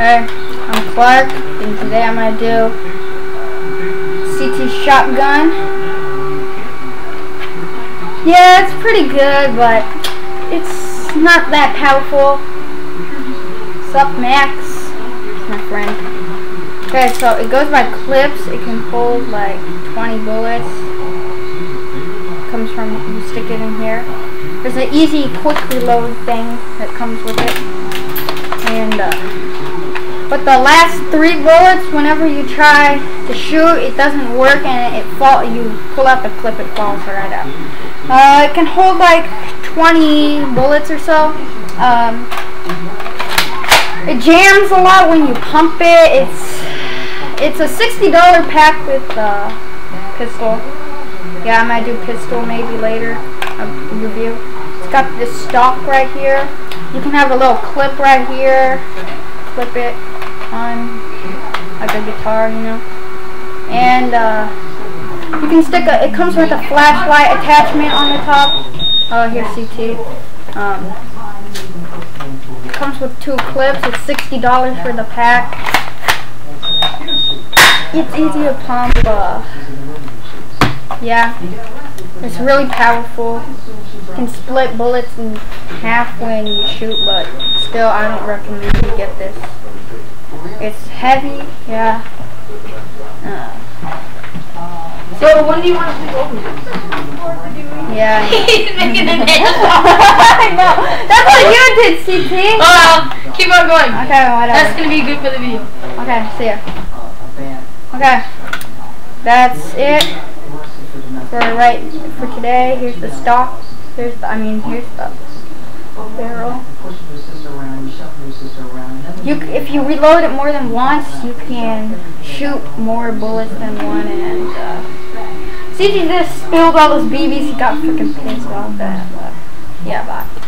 Hey, I'm Clark, and today I'm gonna do CT shotgun. Yeah, it's pretty good, but it's not that powerful. Sup, Max? My friend. Okay, so it goes by clips. It can hold like 20 bullets. Comes from you stick it in here. There's an easy quick reload thing that comes with it, and. Uh, but the last three bullets, whenever you try to shoot, it doesn't work and it fall. You pull out the clip, it falls right out. Uh, it can hold like 20 bullets or so. Um, it jams a lot when you pump it. It's it's a $60 pack with uh, pistol. Yeah, I might do pistol maybe later. A review. It's got this stock right here. You can have a little clip right here. Clip it guitar, you know. And uh, you can stick a, it comes with a flashlight attachment on the top. Oh, here's CT. Um, it comes with two clips. It's $60 for the pack. It's easy to pump. Uh, yeah, it's really powerful. You can split bullets in half when you shoot, but still, I don't recommend you get this. It's heavy, yeah. Uh, so when do you want to sleep over? Yeah. He's making a I know. That's what you did, CT. Oh, keep on going. Okay, whatever. That's gonna be good for the video. Okay, see ya. Okay. That's it for right for today. Here's the stock. Here's the I mean here's the barrel. You, if you reload it more than once, you can shoot more bullets than one. And uh, CG just spilled all those BBs. He got freaking pissed off that. But yeah, bye.